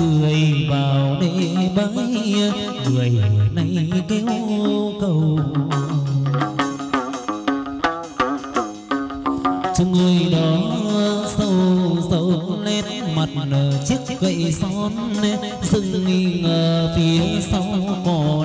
người vào để bấy người nay kêu cầu. Chúng người đó sâu sâu lên mặt, chiếc gậy son dừng nghi ngờ phía sau cỏ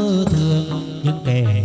thường những kẻ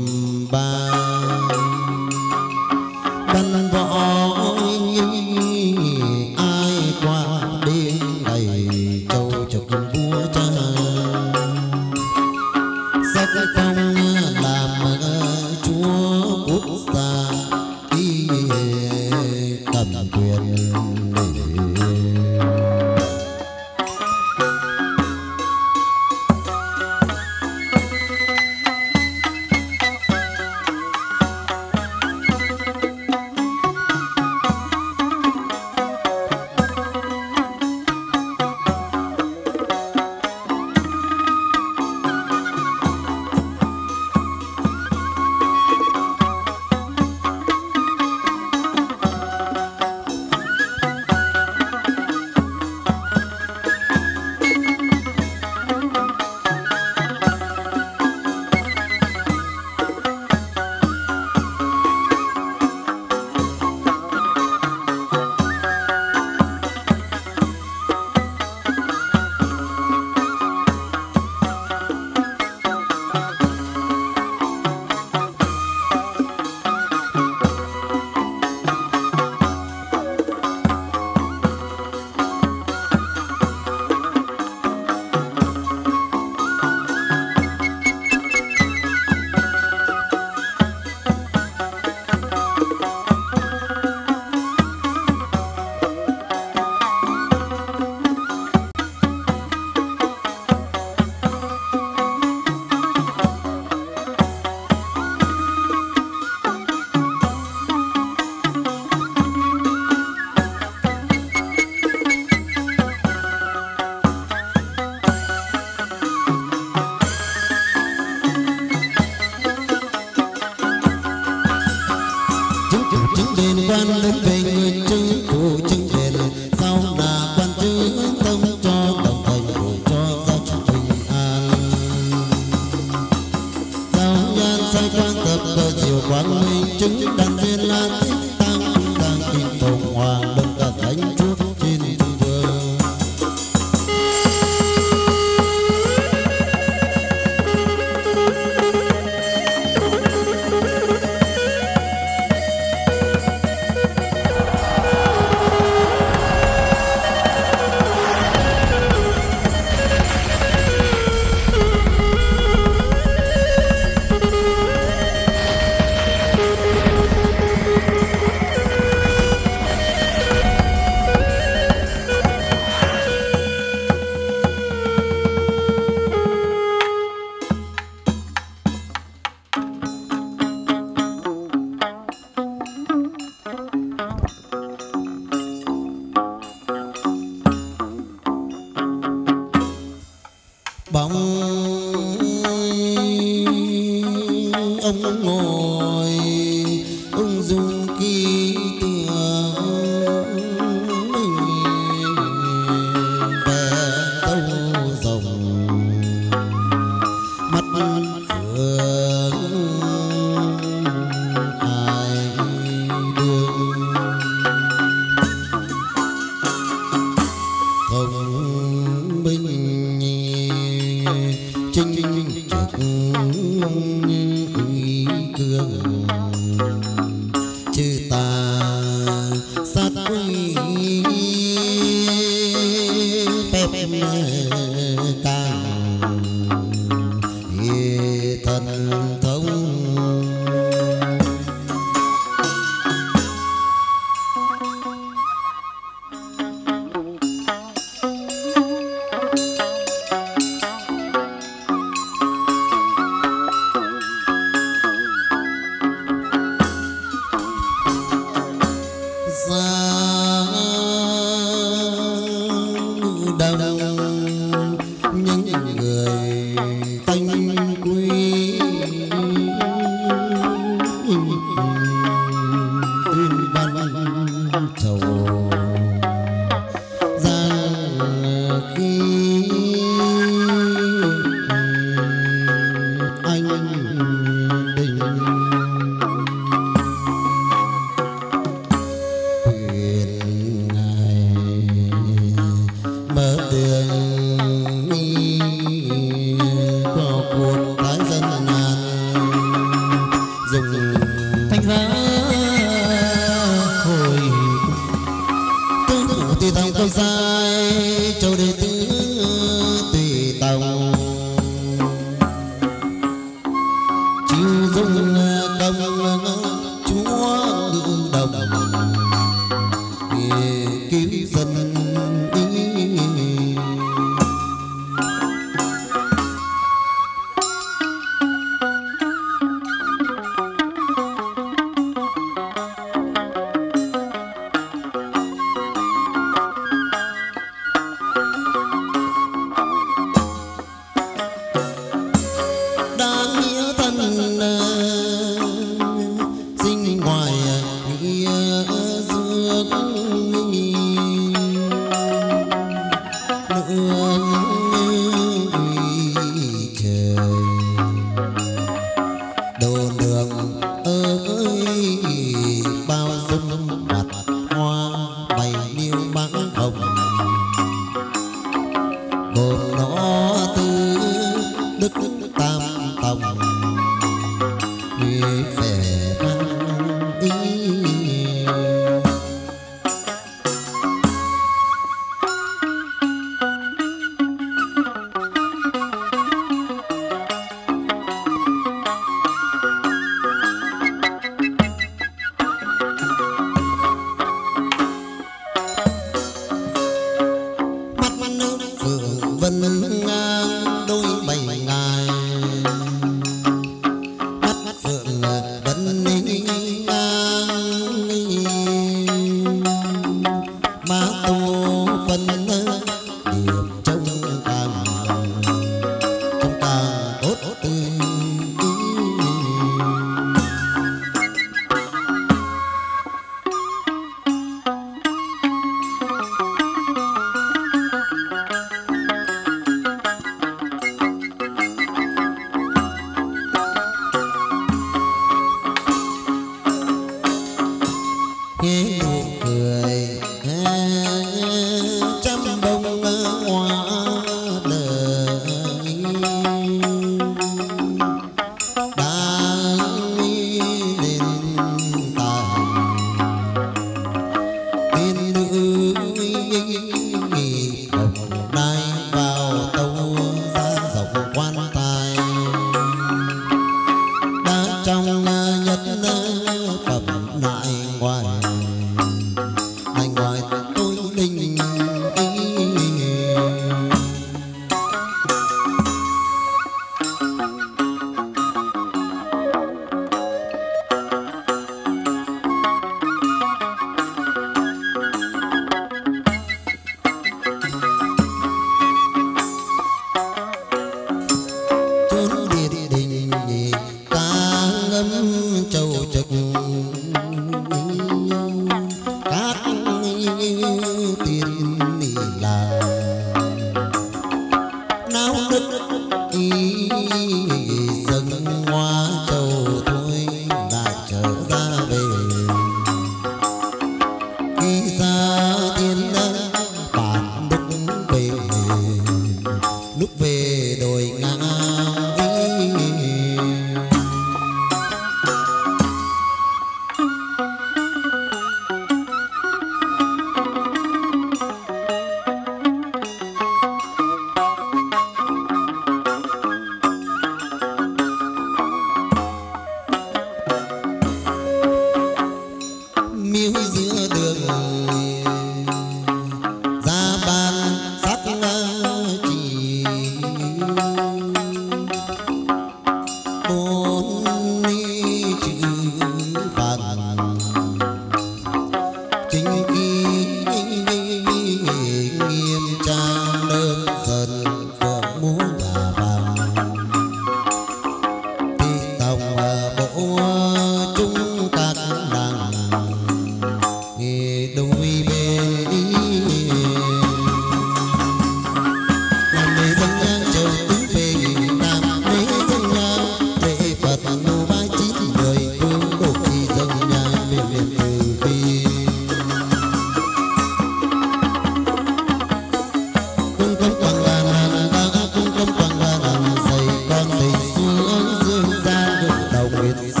With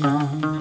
on.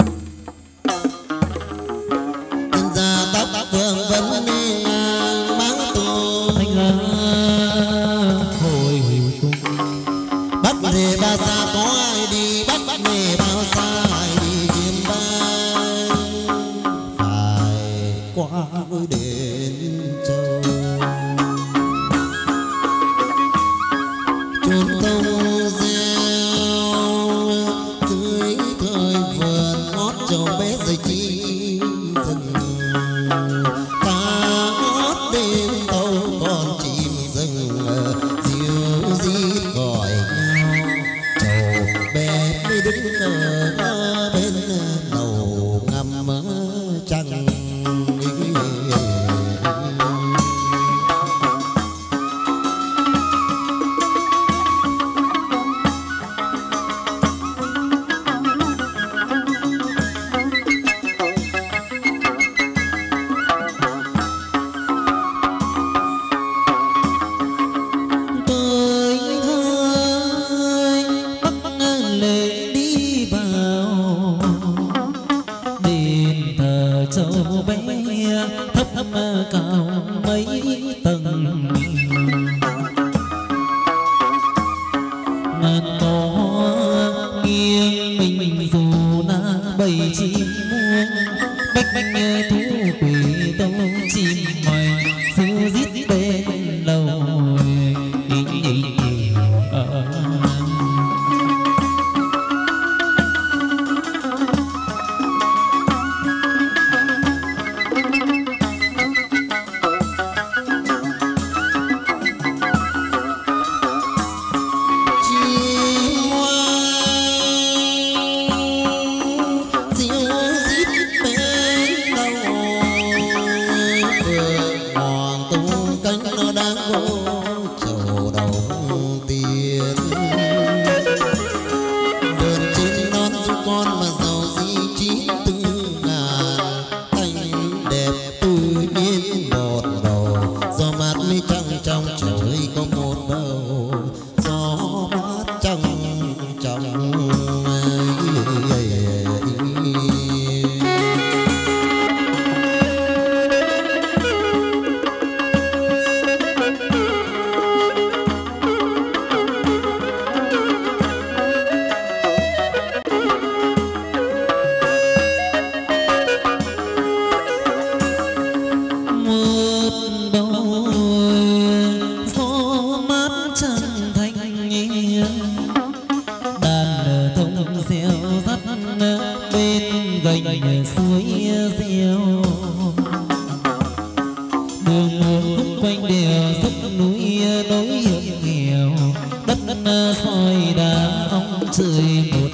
soi đá ông trời một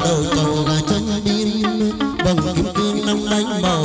đầu cầu gà chân biên vòng kim cương năm đánh bò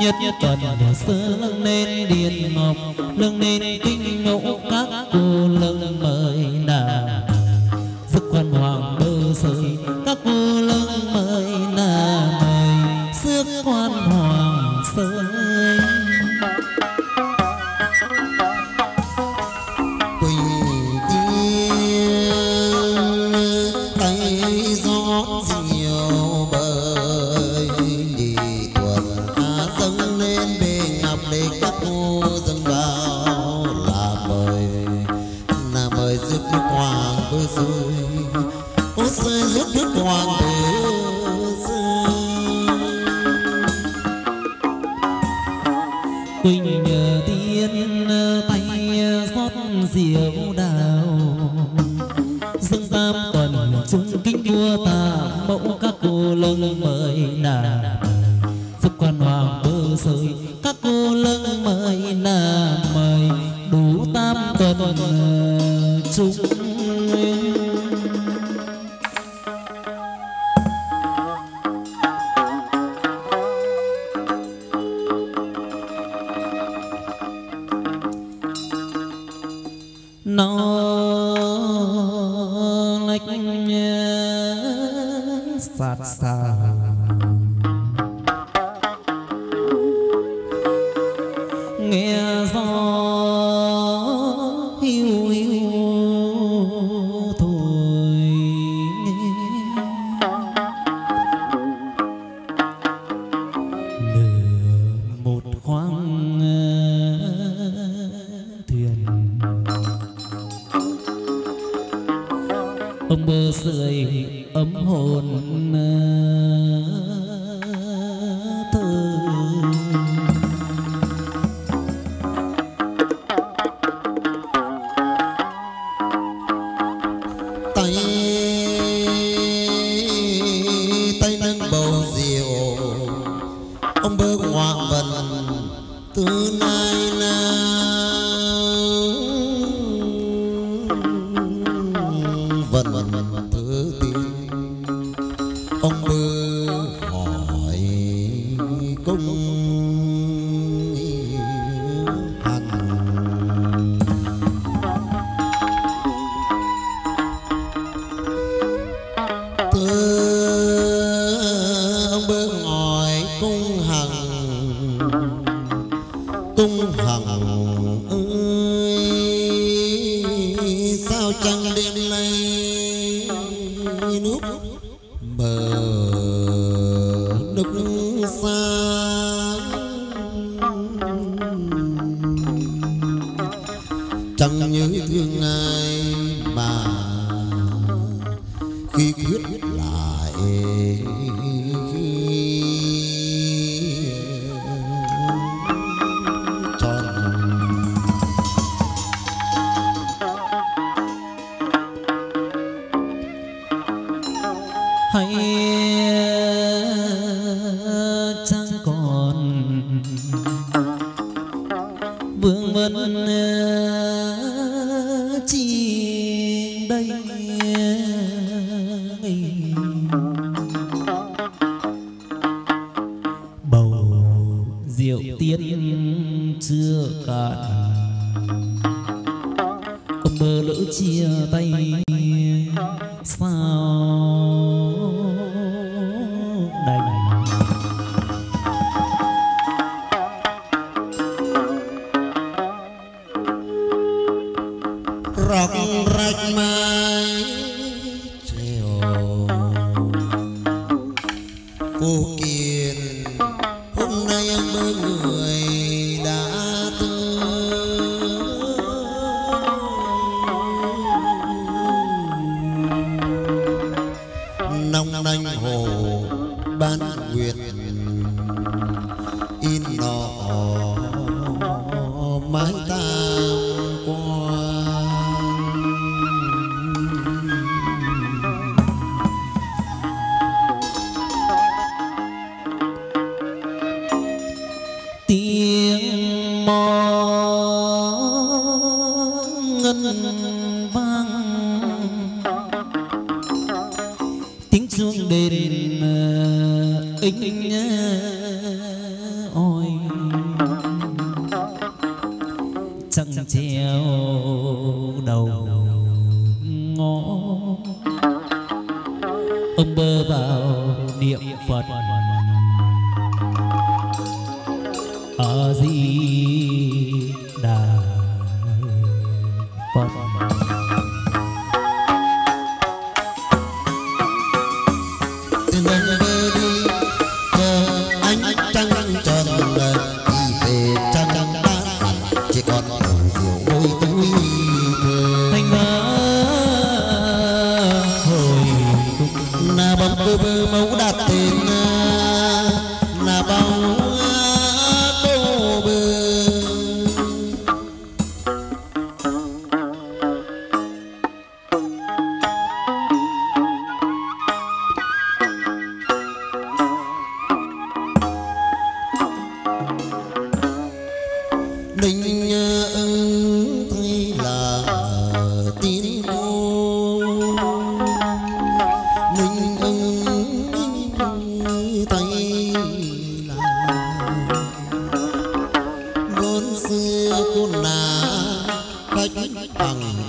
nhất cần sơ lưng nên điện ngọc, lưng nên kinh ngũ các cô lưng mời. quy quyết là Bang.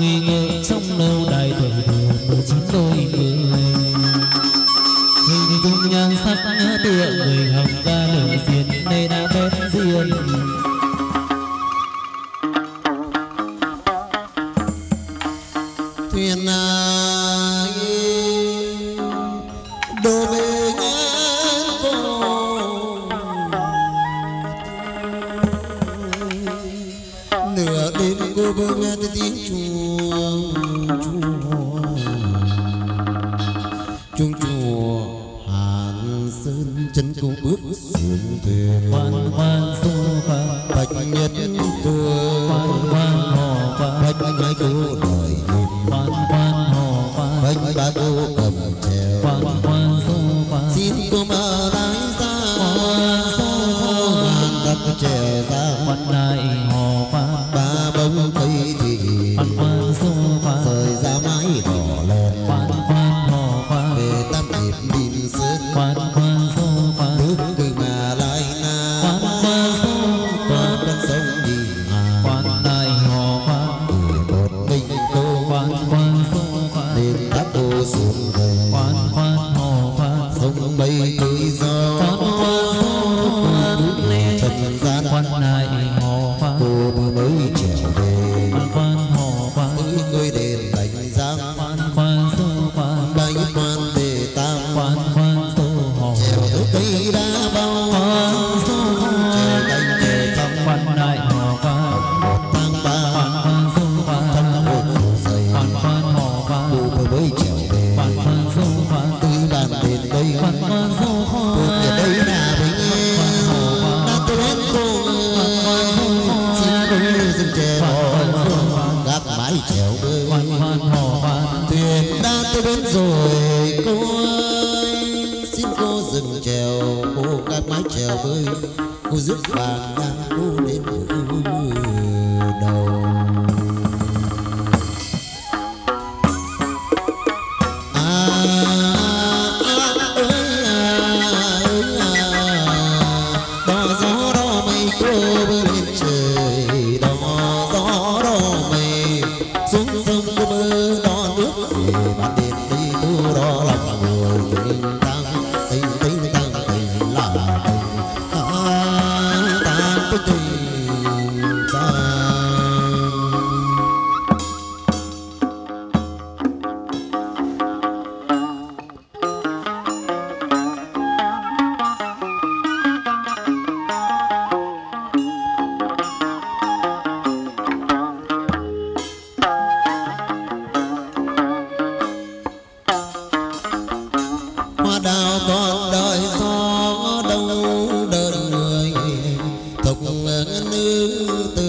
nghi ngờ sông lâu đài thời buồn mười chín đôi người nữ tử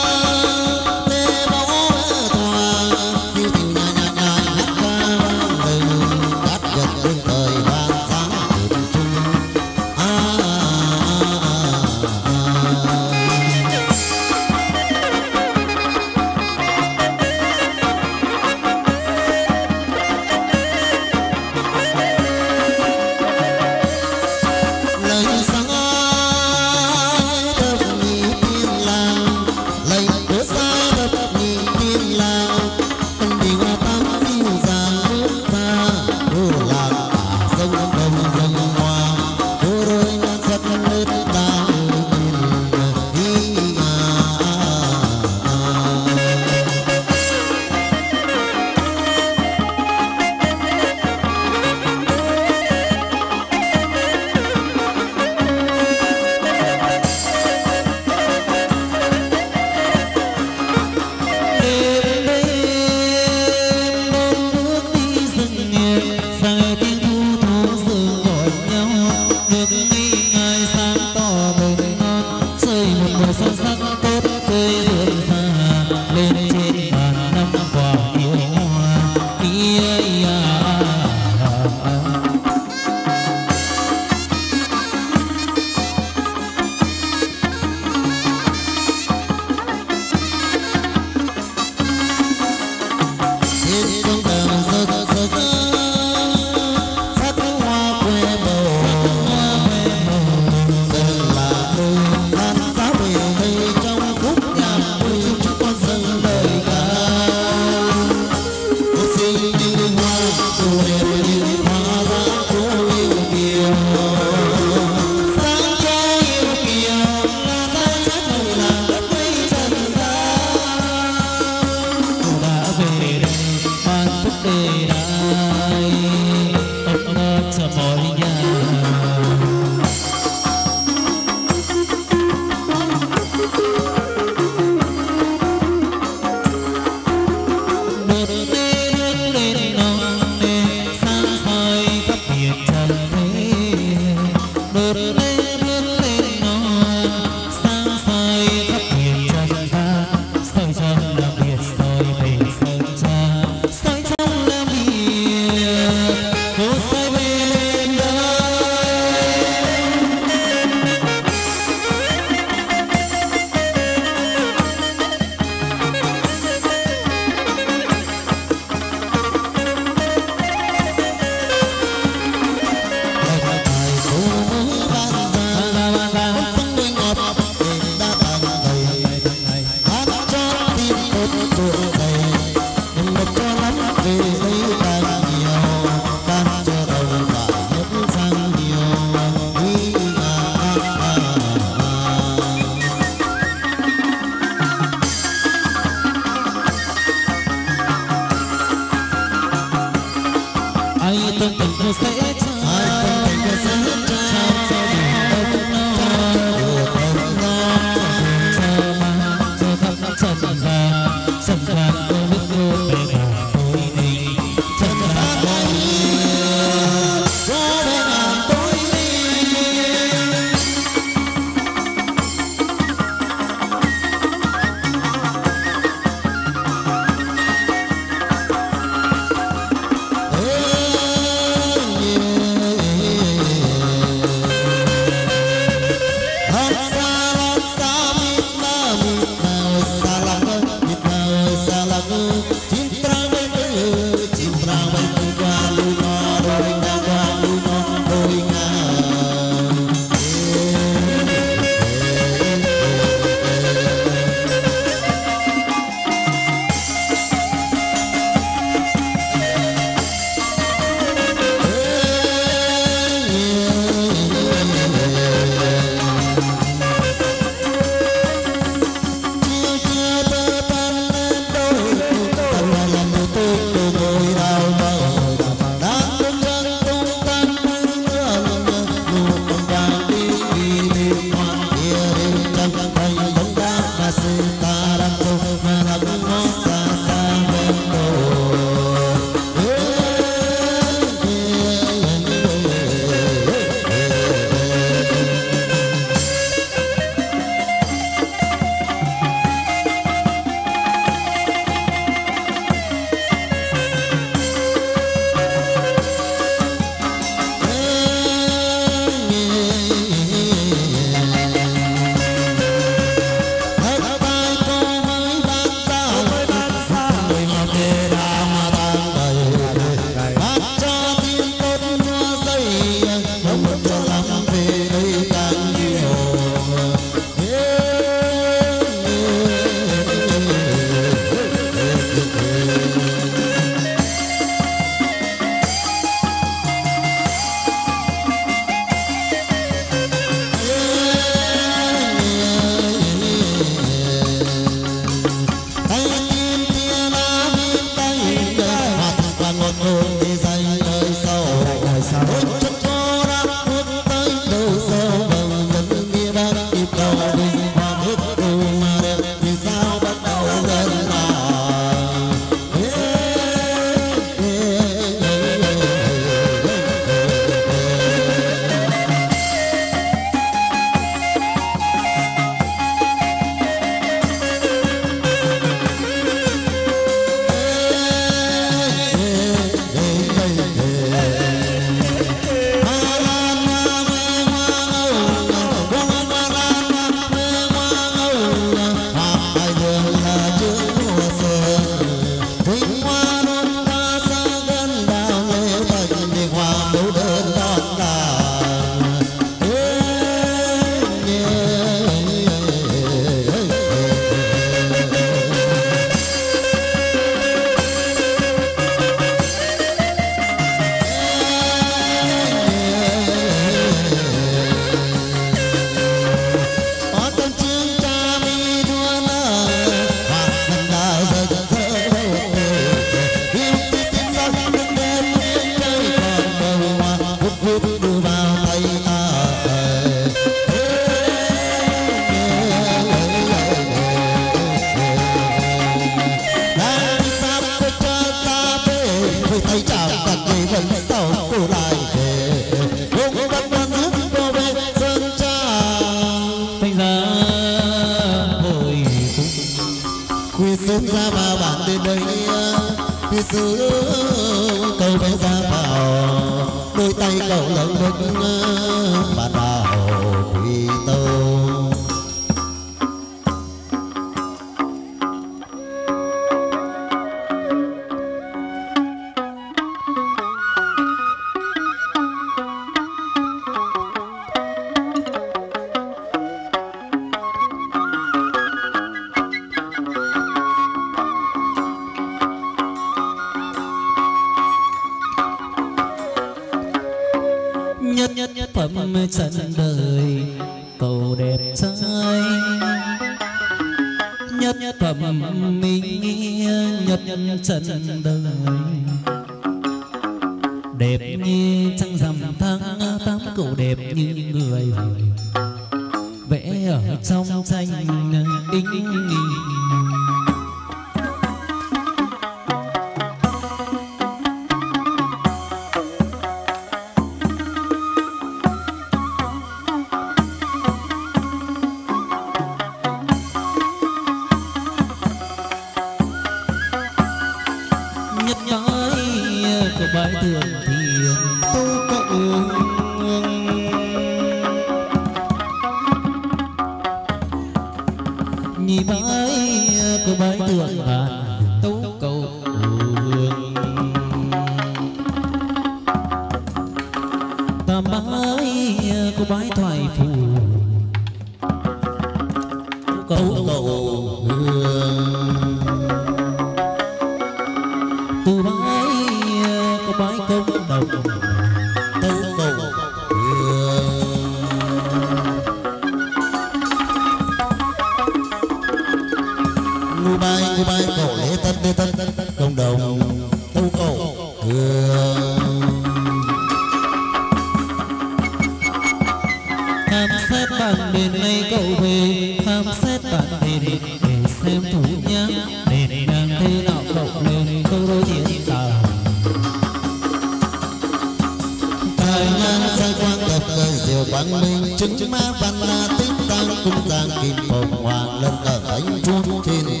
lần ở thánh trung trên